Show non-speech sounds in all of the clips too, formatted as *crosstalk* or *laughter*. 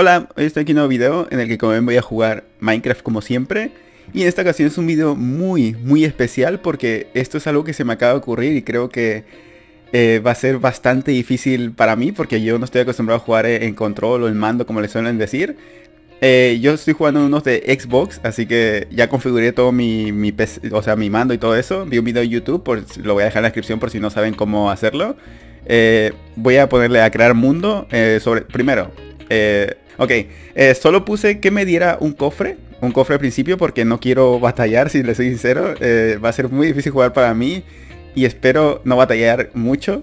Hola, hoy estoy aquí en un nuevo video en el que como ven voy a jugar Minecraft como siempre. Y en esta ocasión es un video muy, muy especial porque esto es algo que se me acaba de ocurrir y creo que eh, va a ser bastante difícil para mí porque yo no estoy acostumbrado a jugar en control o en mando como le suelen decir. Eh, yo estoy jugando unos de Xbox, así que ya configuré todo mi, mi o sea, mi mando y todo eso. Vi un video de YouTube, por, lo voy a dejar en la descripción por si no saben cómo hacerlo. Eh, voy a ponerle a crear mundo sobre... Primero, ok, solo puse que me diera un cofre un cofre al principio porque no quiero batallar, si le soy sincero. Eh, va a ser muy difícil jugar para mí y espero no batallar mucho.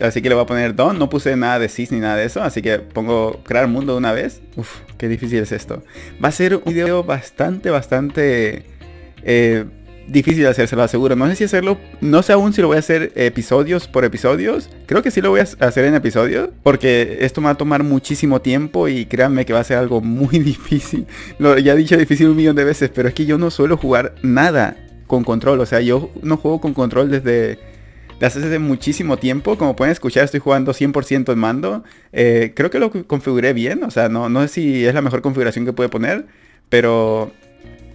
Así que le voy a poner don. No puse nada de sis ni nada de eso, así que pongo crear mundo de una vez. Uf, qué difícil es esto. Va a ser un video bastante, bastante... Eh, difícil de hacer, se lo aseguro. No sé si hacerlo, no sé aún si lo voy a hacer episodios por episodios. Creo que sí lo voy a hacer en episodios, porque esto me va a tomar muchísimo tiempo y créanme que va a ser algo muy *laughs* difícil. Lo, ya he dicho difícil un millón de veces, pero es que yo no suelo jugar nada con control. O sea, yo no juego con control desde, hace muchísimo tiempo. Como pueden escuchar, estoy jugando 100% en mando. Eh, creo que lo configuré bien. O sea, no, no sé si es la mejor configuración que puede poner. Pero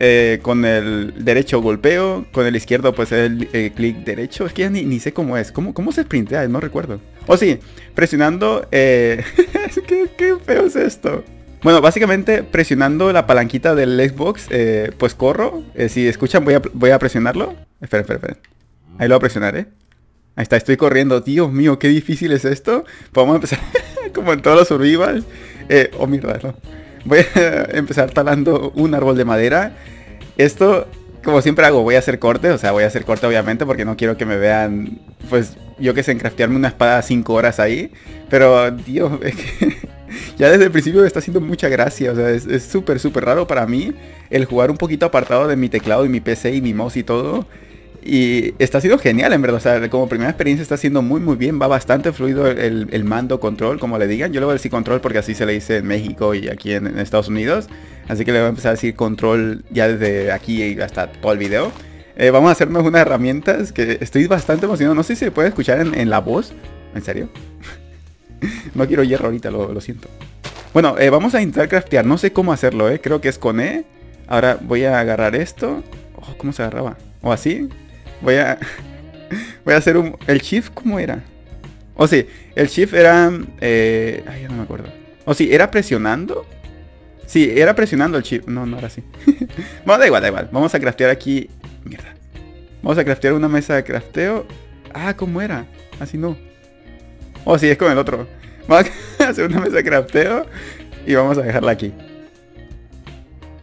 eh, con el derecho golpeo, con el izquierdo pues el, clic derecho. Es que ya ni, sé cómo es. ¿Cómo, ¿Cómo se sprintea? No recuerdo. O oh, sí, presionando... Eh... *laughs* ¿Qué, feo es esto? Bueno, básicamente presionando la palanquita del Xbox, eh, pues corro. Eh, si escuchan, voy a, voy a presionarlo. Espera, espera, espera. Ahí lo voy a presionar, ¿eh? Ahí está, estoy corriendo. Dios mío, qué difícil es esto. Vamos a empezar *laughs* como en todos los survivals. Eh, oh, mierda, no. Voy a *laughs* empezar talando un árbol de madera. Esto, como siempre hago, voy a hacer corte. O sea, voy a hacer corte obviamente porque no quiero que me vean, pues, yo que sé, encraftearme una espada 5 horas ahí. Pero, Dios, *laughs* es que ya desde el principio me está haciendo mucha gracia. O sea, es súper, súper raro para mí el jugar un poquito apartado de mi teclado y mi PC y mi mouse y todo. Y está siendo genial, en verdad. O sea, como primera experiencia está siendo muy, muy bien. Va bastante fluido el, mando control, como le digan. Yo le voy a decir control porque así se le dice en México y aquí en, Estados Unidos. Así que le voy a empezar a decir control ya desde aquí hasta todo el video. Eh, vamos a hacernos unas herramientas que estoy bastante emocionado. No sé si se puede escuchar en, la voz. ¿En serio? *laughs* no quiero hierro ahorita, lo, siento. Bueno, eh, vamos a intentar craftear. No sé cómo hacerlo, ¿eh? Creo que es con E. Ahora voy a agarrar esto. Oh, ¿Cómo se agarraba? ¿O así? Voy a... Voy a hacer un... ¿El shift cómo era? O oh, sí, el shift era... Eh... Ay, ya no me acuerdo. O oh, sí, ¿era presionando? Sí, era presionando el shift. No, no era así. *laughs* bueno, da igual, da igual. Vamos a craftear aquí... Mierda. Vamos a craftear una mesa de crafteo. Ah, ¿cómo era? Así no. Oh, sí, es con el otro. Vamos a *laughs* hacer una mesa de crafteo. Y vamos a dejarla aquí.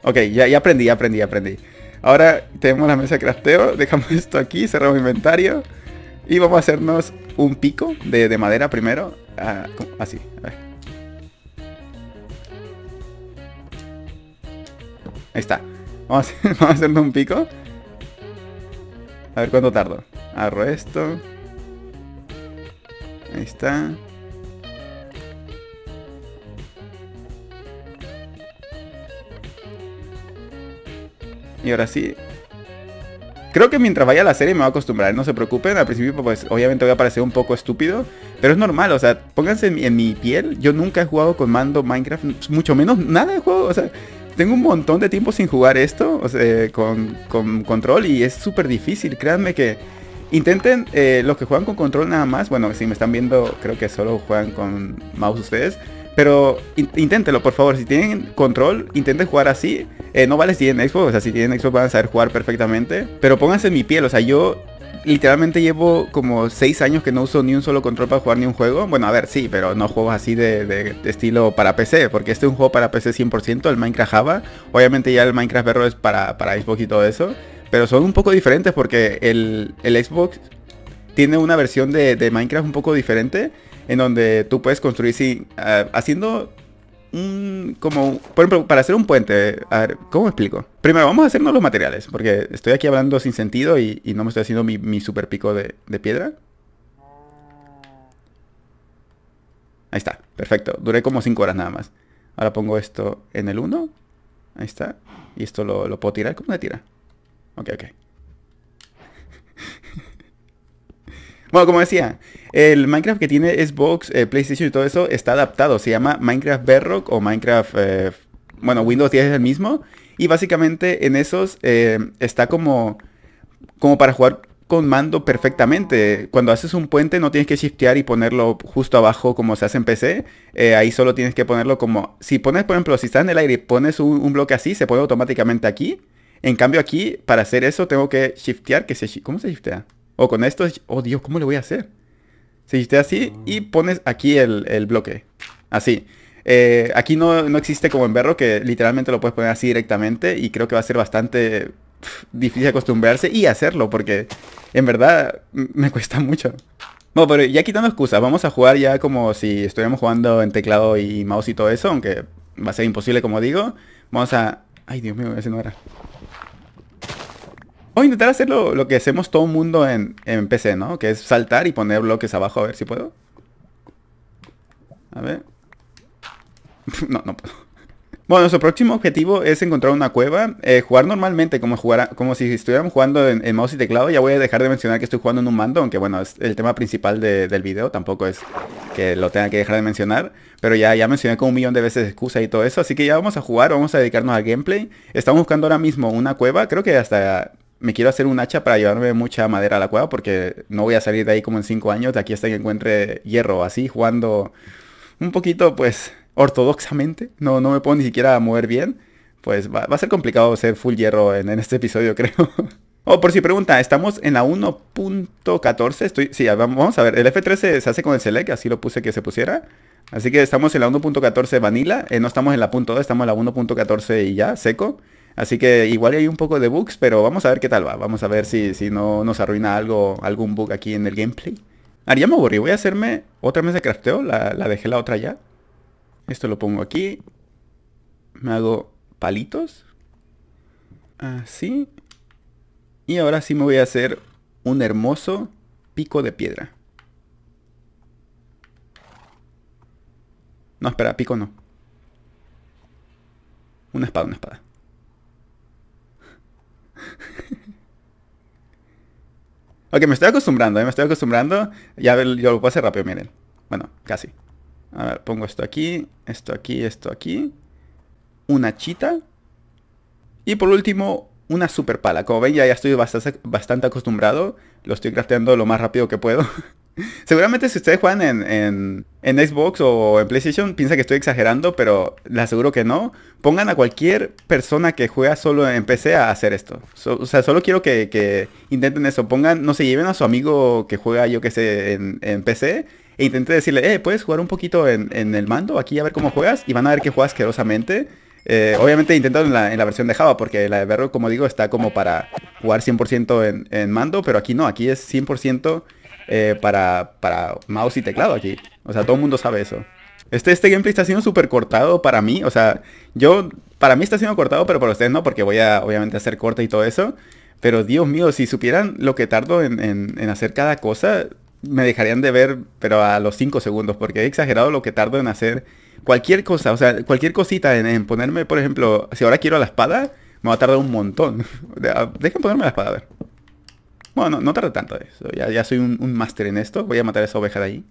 Ok, ya, ya aprendí, ya aprendí, ya aprendí. Ahora tenemos la mesa de crafteo, *laughs* dejamos esto aquí, cerramos inventario y vamos a hacernos un pico de, madera primero. Ah, así, Ahí está. Vamos a, *laughs* vamos a hacernos un pico. A ver cuánto tardo. Agarro esto. Ahí está. Y ahora sí. Creo que mientras vaya la serie me voy a acostumbrar, no se preocupen. Al principio, pues obviamente voy a parecer un poco estúpido. Pero es normal, o sea, pónganse en mi, piel. Yo nunca he jugado con mando Minecraft, mucho menos nada de juego. O sea, tengo un montón de tiempo sin jugar esto, o sea, con, control y es súper difícil. Créanme que intenten, eh, los que juegan con control nada más, bueno, si me están viendo, creo que solo juegan con mouse ustedes. Pero inténtelo, por favor. Si tienen control, intenten jugar así. Eh, no vale si tienen Xbox, o sea, si tienen Xbox van a saber jugar perfectamente. Pero pónganse en mi piel, o sea, yo literalmente llevo como 6 años que no uso ni un solo control para jugar ni un juego. Bueno, a ver, sí, pero no juegos así de, estilo para PC, porque este es un juego para PC 100%, el Minecraft Java. Obviamente ya el Minecraft Berro es para, para Xbox y todo eso. Pero son un poco diferentes porque el, el Xbox tiene una versión de, de Minecraft un poco diferente en donde tú puedes construir sí, ah, haciendo un, como, por ejemplo, para hacer un puente, a ver, ¿cómo explico? Primero, vamos a hacernos los materiales, porque estoy aquí hablando sin sentido y, no me estoy haciendo mi, super pico de, piedra. Ahí está, perfecto. Duré como 5 horas nada más. Ahora pongo esto en el 1. Ahí está. Y esto lo, lo puedo tirar. ¿Cómo se tira? Ok, ok. *laughs* Bueno, como decía, El Minecraft que tiene Xbox, eh, PlayStation y todo eso está adaptado. Se llama Minecraft Bedrock o Minecraft... Eh, bueno, Windows 10 es el mismo. Y básicamente en esos eh, está como, como para jugar con mando perfectamente. Cuando haces un puente no tienes que shiftear y ponerlo justo abajo como se hace en PC. Ahí solo tienes que ponerlo como... Si pones, por ejemplo, si estás en el aire y pones un, bloque así, se pone automáticamente aquí. En cambio aquí, para hacer eso, tengo que shiftear. Que se, ¿Cómo se shiftea? O con esto... Oh, Dios, ¿cómo le voy a hacer? Se shiftea así y pones aquí el, el bloque. Así. Eh, aquí no, existe como en Berro que literalmente lo puedes poner así directamente y creo que va a ser bastante difícil acostumbrarse y hacerlo porque en verdad *laughs* me cuesta mucho. Bueno, pero ya quitando excusas, vamos a jugar ya como si estuviéramos jugando en teclado y mouse y todo eso, aunque va a ser imposible como digo. Vamos a... Ay, Dios mío, ese no era. Voy a intentar hacer lo, que hacemos todo el mundo en, en PC, ¿no? Que es saltar y poner bloques abajo, a ver si puedo. A ver. *laughs* no, no puedo. Bueno, nuestro próximo objetivo es encontrar una cueva, eh, jugar normalmente como, jugar, como si estuviéramos jugando en, mouse y teclado. Ya voy a dejar de mencionar que estoy jugando en un mando, aunque bueno, es el tema principal del video, tampoco es que lo tenga que dejar de mencionar. Pero ya, ya mencioné como un millón de veces excusa y todo eso, así que ya vamos a jugar, vamos a dedicarnos al gameplay. Estamos buscando ahora mismo una cueva, creo que hasta me quiero hacer un hacha para llevarme mucha madera a la cueva, porque no voy a salir de ahí como en 5 años, de aquí hasta que encuentre hierro, así, jugando un poquito, pues ortodoxamente, no, no me puedo ni siquiera mover bien, pues va, a ser complicado ser full hierro en, este episodio, *laughs* creo. oh, por si pregunta, estamos en la 1.14, estoy, sí, vamos a ver, el F13 se hace con el select, así lo puse que se pusiera. Así que estamos en la 1.14 vanilla, eh, no estamos en la .2, estamos en la 1.14 y ya, seco. Así que igual hay un poco de bugs, pero vamos a ver qué tal va. Vamos a ver si, si no nos arruina algo, algún bug aquí en el gameplay. Haría me aburrí, voy a hacerme otra mesa de crafteo, la, la dejé la otra ya. Esto lo pongo aquí. Me hago palitos. Así. Y ahora sí me voy a hacer un hermoso pico de piedra. No, espera, pico no. Una espada, una espada. *laughs* ok, me estoy acostumbrando, ¿eh? me estoy acostumbrando. Ya yo lo puedo hacer rápido, miren. Bueno, casi. A ver, pongo esto aquí, esto aquí, esto aquí. Una chita. Y por último, una super pala. Como ven, ya, ya estoy bastante, bastante acostumbrado. Lo estoy crafteando lo más rápido que puedo. *laughs* Seguramente si ustedes juegan en, en, Xbox o en PlayStation, piensa que estoy exagerando, pero les aseguro que no. Pongan a cualquier persona que juega solo en PC a hacer esto. o sea, solo quiero que, intenten eso. Pongan, no sé, lleven a su amigo que juega, yo que sé, en, en PC e intenté decirle, eh, ¿puedes jugar un poquito en, el mando? Aquí a ver cómo juegas. Y van a ver que juegas asquerosamente. Eh, obviamente intentando en la, versión de Java, porque la de Verro, como digo, está como para jugar 100% en, mando, pero aquí no, aquí es 100% eh, para, para mouse y teclado aquí. O sea, todo el mundo sabe eso. Este, este gameplay está siendo súper cortado para mí, o sea, yo, para mí está siendo cortado, pero para ustedes no, porque voy a, obviamente, hacer corte y todo eso. Pero Dios mío, si supieran lo que tardo en, en hacer cada cosa, me dejarían de ver, pero a los 5 segundos, porque he exagerado lo que tardo en hacer cualquier cosa, o sea, cualquier cosita en, ponerme, por ejemplo, si ahora quiero la espada, me va a tardar un montón. *laughs* Dejen ponerme la espada, a ver. Bueno, no, tarda tanto eso, ya, ya soy un, máster en esto, voy a matar a esa oveja de ahí.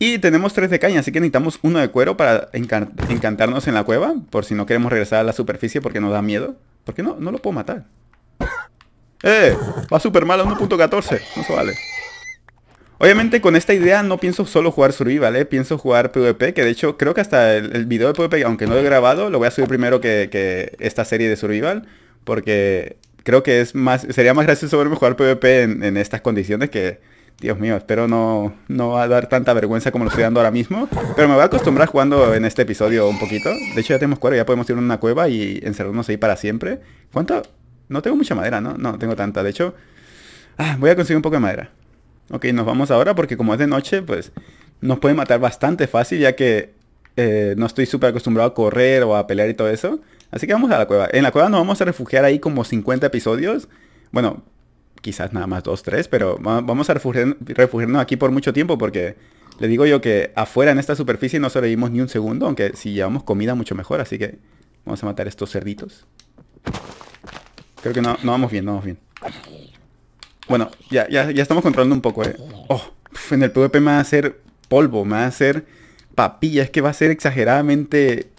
Y tenemos tres de caña, así que necesitamos uno de cuero para encantarnos en la cueva, por si no queremos regresar a la superficie porque nos da miedo. ¿Por qué no? No lo puedo matar. ¡Eh! Va súper mal a 1.14, no se vale. Obviamente con esta idea no pienso solo jugar Survival, ¿eh? pienso jugar PvP, que de hecho creo que hasta el, video de PvP, aunque no lo he grabado, lo voy a subir primero que, esta serie de Survival, porque creo que es más, sería más gracioso verme jugar PvP en, estas condiciones que, Dios mío, espero no, no va a dar tanta vergüenza como lo estoy dando ahora mismo, pero me voy a acostumbrar jugando en este episodio un poquito. De hecho ya tenemos cuero, ya podemos ir a una cueva y encerrarnos ahí para siempre. ¿Cuánto? No tengo mucha madera, ¿no? No tengo tanta, de hecho... Ah, voy a conseguir un poco de madera. Ok, nos vamos ahora porque como es de noche, pues nos puede matar bastante fácil ya que eh, no estoy súper acostumbrado a correr o a pelear y todo eso. Así que vamos a la cueva. En la cueva nos vamos a refugiar ahí como 50 episodios. Bueno, quizás nada más 2, 3, pero vamos a refugiarnos aquí por mucho tiempo porque le digo yo que afuera en esta superficie no sobrevivimos ni un segundo, aunque si llevamos comida mucho mejor, así que vamos a matar estos cerditos. Creo que no, no vamos bien, no vamos bien. Bueno, ya, ya, ya estamos controlando un poco, eh. Oh, en el PvP me va a hacer polvo, me va a hacer papilla. Es que va a ser exageradamente...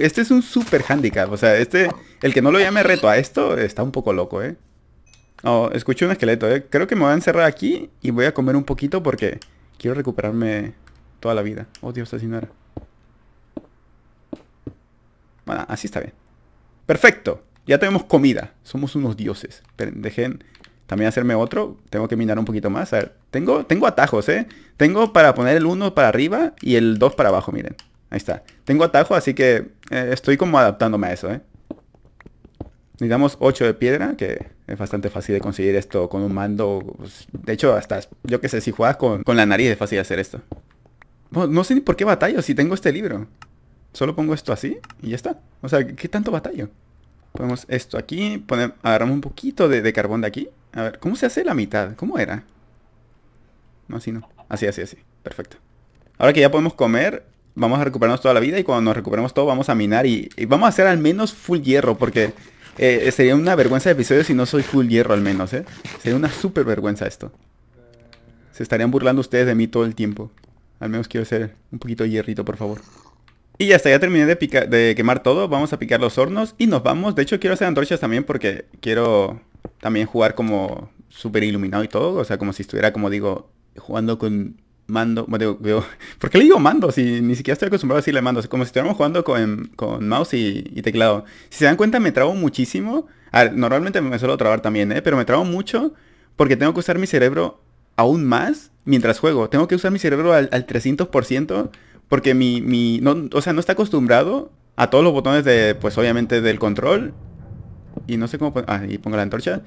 este es un super handicap. O sea, este... El que no lo llame reto a esto está un poco loco, ¿eh? Oh, escucho un esqueleto, ¿eh? Creo que me voy a encerrar aquí y voy a comer un poquito porque quiero recuperarme toda la vida. Oh, Dios, así no era. Bueno, así está bien. Perfecto. Ya tenemos comida. Somos unos dioses. dejen también hacerme otro. Tengo que minar un poquito más. A ver, tengo, tengo atajos, ¿eh? Tengo para poner el 1 para arriba y el 2 para abajo, miren. Ahí está. Tengo atajo, así que eh, estoy como adaptándome a eso, ¿eh? Necesitamos 8 de piedra, que es bastante fácil de conseguir esto con un mando. Pues, de hecho, hasta, yo que sé, si juegas con, la nariz es fácil hacer esto. No, sé ni por qué batallo si tengo este libro. Solo pongo esto así y ya está. O sea, ¿qué tanto batallo? Ponemos esto aquí, agarramos un poquito de, carbón de aquí. A ver, ¿cómo se hace la mitad? ¿Cómo era? No, así no. Así, así, así. Perfecto. Ahora que ya podemos comer, vamos a recuperarnos toda la vida y cuando nos recuperemos todo vamos a minar y vamos a hacer al menos full hierro porque eh, sería una vergüenza de episodio si no soy full hierro al menos, ¿eh? Sería una súper vergüenza esto. Se estarían burlando ustedes de mí todo el tiempo. Al menos quiero ser un poquito hierrito, por favor. Y ya está, ya terminé de, de quemar todo. Vamos a picar los hornos y nos vamos. De hecho, quiero hacer antorchas también porque quiero también jugar como súper iluminado y todo. O sea, como si estuviera, como digo, jugando con mando, bueno, digo, *laughs* ¿por qué le digo mando? Si ni siquiera estoy acostumbrado a decirle mando, como si estuviéramos jugando con, mouse y, teclado. Si se dan cuenta me trabo muchísimo. A ver, normalmente me suelo trabar también, ¿eh? Pero me trabo mucho porque tengo que usar mi cerebro aún más mientras juego. Tengo que usar mi cerebro al, 300% porque mi, mi, no, o sea, no está acostumbrado a todos los botones de, pues obviamente del control. Y no sé cómo, ah, y pongo la antorcha.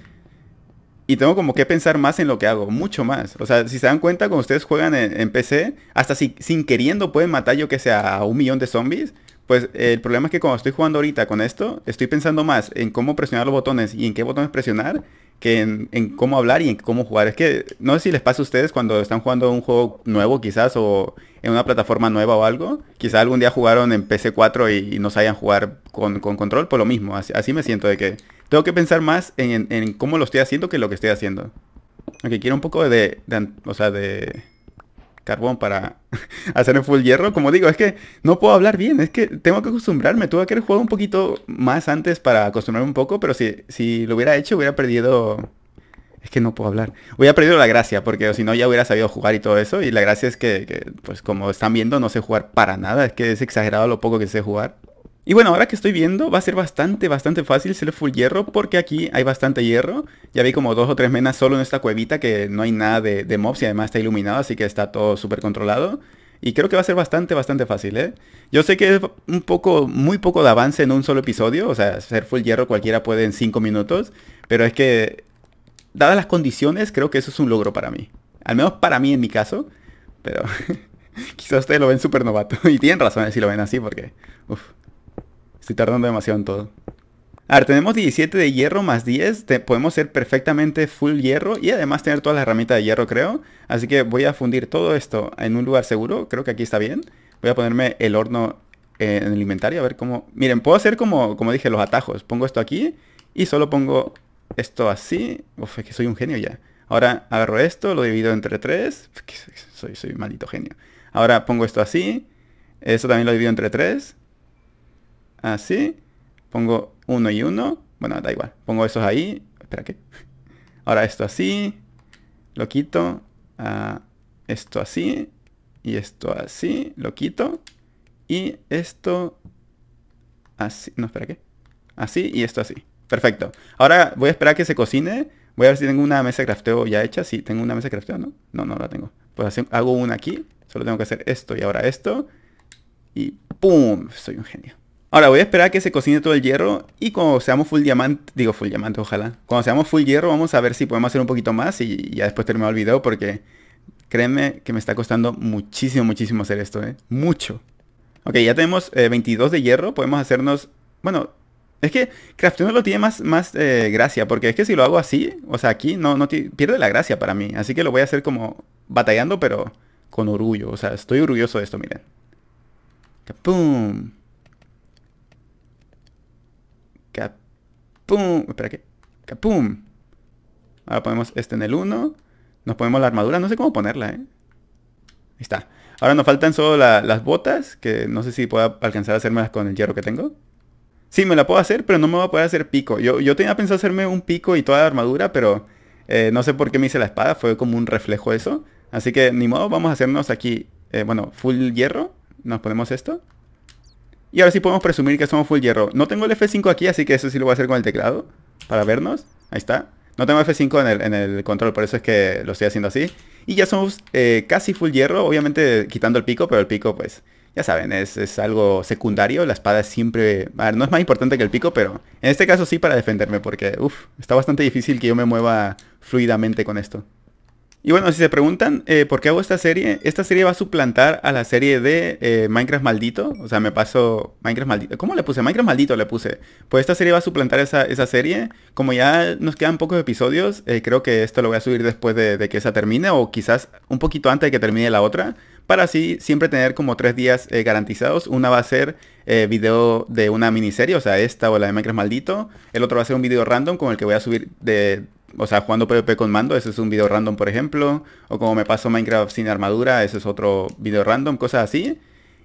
Y tengo como que pensar más en lo que hago, mucho más. O sea, si se dan cuenta, cuando ustedes juegan en, PC, hasta si, sin queriendo pueden matar yo que sea a un millón de zombies. Pues el problema es que cuando estoy jugando ahorita con esto, estoy pensando más en cómo presionar los botones y en qué botones presionar que en, cómo hablar y en cómo jugar. Es que no sé si les pasa a ustedes cuando están jugando un juego nuevo quizás o en una plataforma nueva o algo. Quizás algún día jugaron en PC4 y, no sabían jugar con, control, por lo mismo. Así, me siento de que tengo que pensar más en, cómo lo estoy haciendo que lo que estoy haciendo. Aunque quiero un poco de, o sea, de carbón para *laughs* hacer el full hierro. Como digo, es que no puedo hablar bien, es que tengo que acostumbrarme. Tuve que haber jugado un poquito más antes para acostumbrarme un poco, pero si, si lo hubiera hecho hubiera perdido... Es que no puedo hablar. Hubiera perdido la gracia, porque si no ya hubiera sabido jugar y todo eso. Y la gracia es que, que, pues como están viendo, no sé jugar para nada. Es que es exagerado lo poco que sé jugar. Y bueno, ahora que estoy viendo, va a ser bastante, bastante fácil ser full hierro porque aquí hay bastante hierro. Ya vi como dos o tres menas solo en esta cuevita que no hay nada de, mobs y además está iluminado, así que está todo súper controlado. Y creo que va a ser bastante, bastante fácil, ¿eh? Yo sé que es un poco, muy poco de avance en un solo episodio. O sea, ser full hierro cualquiera puede en cinco minutos. Pero es que, dadas las condiciones, creo que eso es un logro para mí. Al menos para mí en mi caso. Pero *laughs* quizás ustedes lo ven súper novato. *laughs* y tienen razón si lo ven así porque... Uf. Estoy tardando demasiado en todo. A ver, tenemos 17 de hierro más 10. podemos ser perfectamente full hierro y además tener todas las herramientas de hierro, creo. Así que voy a fundir todo esto en un lugar seguro. Creo que aquí está bien. Voy a ponerme el horno en el inventario a ver cómo... Miren, puedo hacer como, como dije, los atajos. Pongo esto aquí y solo pongo esto así. Uf, es que soy un genio ya. Ahora agarro esto, lo divido entre 3. Soy, soy maldito genio. Ahora pongo esto así. Esto también lo divido entre 3 así. Pongo uno y uno. Bueno, da igual. Pongo esos ahí. Espera, ¿qué? *laughs* Ahora esto así. Lo quito. Ah, esto así. Y esto así. Lo quito. Y esto así. No, espera, ¿qué? Así y esto así. Perfecto. Ahora voy a esperar que se cocine. Voy a ver si tengo una mesa de crafteo ya hecha. Sí, tengo una mesa de crafteo, ¿no? No, no la tengo. Pues hago una aquí. Solo tengo que hacer esto y ahora esto. Y ¡pum! Soy un genio. Ahora voy a esperar a que se cocine todo el hierro y cuando seamos full diamante, digo full diamante ojalá, cuando seamos full hierro vamos a ver si podemos hacer un poquito más y ya después termino el video porque créeme que me está costando muchísimo, muchísimo hacer esto, ¿eh? Mucho. Ok, ya tenemos 22 eh, de hierro, podemos hacernos, bueno, es que no lo tiene más, más eh, gracia porque es que si lo hago así, o sea aquí no, no pierde la gracia para mí, así que lo voy a hacer como batallando pero con orgullo, o sea estoy orgulloso de esto, miren. ¡Pum! ¡Pum! Espera, ¿qué? Ahora ponemos este en el 1. Nos ponemos la armadura, no sé cómo ponerla, ¿eh? Ahí está. Ahora nos faltan solo las botas, que no sé si pueda alcanzar a hacérmelas con el hierro que tengo. Sí, me la puedo hacer, pero no me voy a poder hacer pico. Yo, yo tenía pensado hacerme un pico y toda la armadura, pero eh, no sé por qué me hice la espada. Fue como un reflejo eso. Así que ni modo, vamos a hacernos aquí, eh, bueno, full hierro. Nos ponemos esto. Y ahora sí podemos presumir que somos full hierro. No tengo el F5 aquí, así que eso sí lo voy a hacer con el teclado. Para vernos. Ahí está. No tengo F5 en el, en el control, por eso es que lo estoy haciendo así. Y ya somos eh, casi full hierro, obviamente quitando el pico, pero el pico pues ya saben, es, algo secundario. La espada es siempre... A ver, no es más importante que el pico, pero en este caso sí para defenderme, porque uff, está bastante difícil que yo me mueva fluidamente con esto. Y bueno, si se preguntan eh, por qué hago esta serie, esta serie va a suplantar a la serie de eh, Minecraft Maldito. O sea, me paso Minecraft Maldito. ¿Cómo le puse? Minecraft Maldito le puse. Pues esta serie va a suplantar esa, esa serie. Como ya nos quedan pocos episodios, eh, creo que esto lo voy a subir después de, de, que esa termine o quizás un poquito antes de que termine la otra. Para así siempre tener como tres días garantizados. Una va a ser video de una miniserie, o sea, esta o la de Minecraft Maldito. El otro va a ser un video random con el que voy a subir de, o sea, jugando PvP con mando, ese es un video random, por ejemplo. O como me paso Minecraft sin armadura, ese es otro video random, cosas así.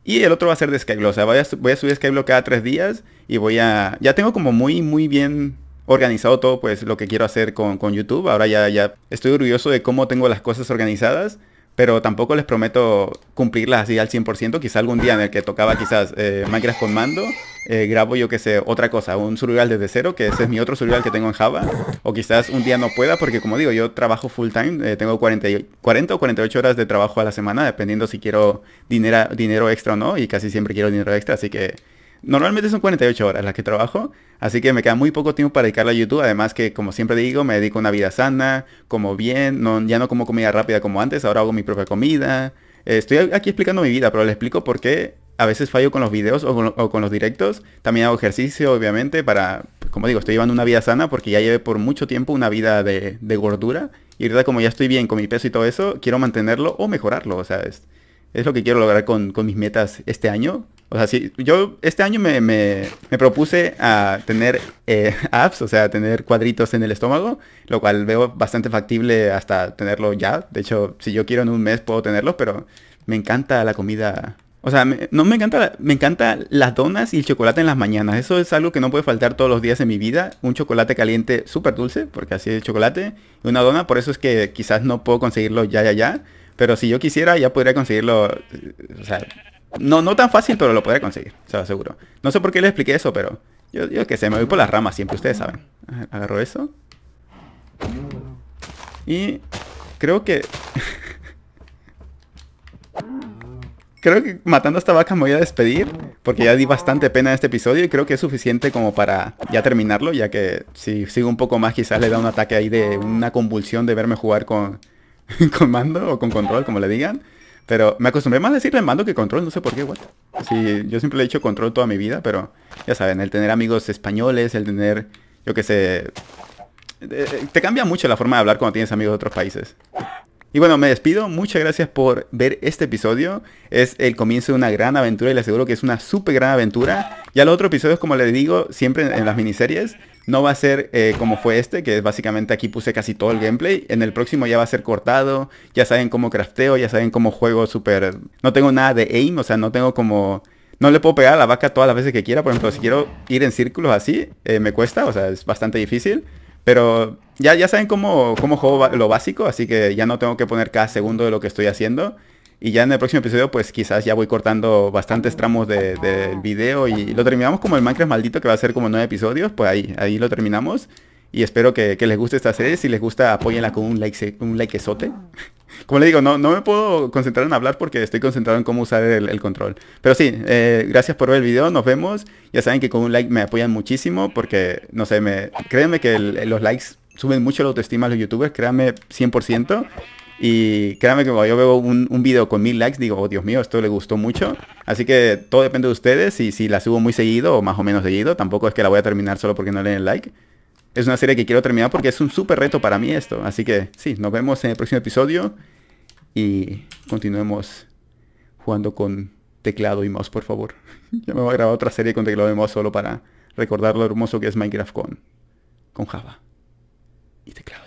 Y el otro va a ser de Skyblock, o sea, voy a, voy a subir Skyblock cada tres días y voy a... Ya tengo como muy, muy bien organizado todo, pues, lo que quiero hacer con, con YouTube. Ahora ya, ya estoy orgulloso de cómo tengo las cosas organizadas pero tampoco les prometo cumplirlas así al 100%. Quizá algún día en el que tocaba quizás eh, Minecraft con mando, eh, grabo yo que sé, otra cosa, un survival desde cero, que ese es mi otro survival que tengo en Java. O quizás un día no pueda, porque como digo, yo trabajo full time, eh, tengo 40, 40 o 48 horas de trabajo a la semana, dependiendo si quiero dinero, dinero extra o no, y casi siempre quiero dinero extra, así que Normalmente son 48 horas las que trabajo, así que me queda muy poco tiempo para dedicarle a YouTube. Además que, como siempre digo, me dedico a una vida sana, como bien, no, ya no como comida rápida como antes, ahora hago mi propia comida. Estoy aquí explicando mi vida, pero le explico por qué a veces fallo con los videos o con, los directos. También hago ejercicio, obviamente, para, como digo, estoy llevando una vida sana porque ya llevé por mucho tiempo una vida de, gordura. Y ahorita como ya estoy bien con mi peso y todo eso, quiero mantenerlo o mejorarlo. O sea, es, es lo que quiero lograr con, con mis metas este año. O sea, sí, yo este año me, me, propuse a tener eh, *laughs* apps, o sea, tener cuadritos en el estómago, lo cual veo bastante factible hasta tenerlo ya. De hecho, si yo quiero en un mes puedo tenerlo, pero me encanta la comida. O sea, no me encanta, me encanta las donas y el chocolate en las mañanas. Eso es algo que no puede faltar todos los días en mi vida. Un chocolate caliente súper dulce, porque así es el chocolate. Y una dona, por eso es que quizás no puedo conseguirlo ya, ya, ya. Pero si yo quisiera, ya podría conseguirlo. O sea, no, no tan fácil, pero lo podré conseguir, se lo aseguro. No sé por qué le expliqué eso, pero yo, yo que sé, me voy por las ramas siempre, ustedes saben. Agarro eso. Y creo que... *laughs* creo que matando a esta vaca me voy a despedir, porque ya di bastante pena en este episodio y creo que es suficiente como para ya terminarlo, ya que si sigo un poco más quizás le da un ataque ahí de una convulsión de verme jugar con, *laughs* con mando o con control, como le digan. Pero me acostumbré más a decirle mando que control, no sé por qué, what. Yo siempre he dicho control toda mi vida, pero ya saben, el tener amigos españoles, el tener, yo qué sé, eh, te cambia mucho la forma de hablar cuando tienes amigos de otros países. Y bueno, me despido. Muchas gracias por ver este episodio. Es el comienzo de una gran aventura y les aseguro que es una súper gran aventura. Ya los otros episodios, como les digo, siempre en las miniseries, no va a ser eh, como fue este, que básicamente aquí puse casi todo el gameplay. En el próximo ya va a ser cortado. Ya saben cómo crafteo, ya saben cómo juego súper... No tengo nada de aim, o sea, no tengo como... No le puedo pegar a la vaca todas las veces que quiera. Por ejemplo, si quiero ir en círculos así, eh, me cuesta, o sea, es bastante difícil. Pero ya, ya saben cómo, cómo juego lo básico, así que ya no tengo que poner cada segundo de lo que estoy haciendo. Y ya en el próximo episodio, pues quizás ya voy cortando bastantes tramos del video y lo terminamos como el Minecraft maldito, que va a ser como nueve episodios. Pues ahí, ahí lo terminamos. Y espero que, les guste esta serie. Si les gusta, apóyenla con un like, un likezote. *laughs* Como le digo, no, no me puedo concentrar en hablar porque estoy concentrado en cómo usar el, control. Pero sí, eh, gracias por ver el video, nos vemos. Ya saben que con un like me apoyan muchísimo porque, no sé, me, créanme que los likes suben mucho la autoestima a los youtubers, créanme 100%. Y créanme que cuando yo veo un, un, video con mil likes, digo, oh Dios mío, esto le gustó mucho. Así que todo depende de ustedes y si la subo muy seguido o más o menos seguido, tampoco es que la voy a terminar solo porque no le den like. Es una serie que quiero terminar porque es un súper reto para mí esto. Así que sí, nos vemos en el próximo episodio y continuemos jugando con teclado y mouse, por favor. *laughs* ya me voy a grabar otra serie con teclado y mouse solo para recordar lo hermoso que es Minecraft con, con Java y teclado